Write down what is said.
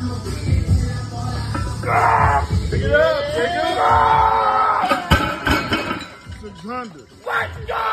Pick it up, pick it up. 600. Let's go!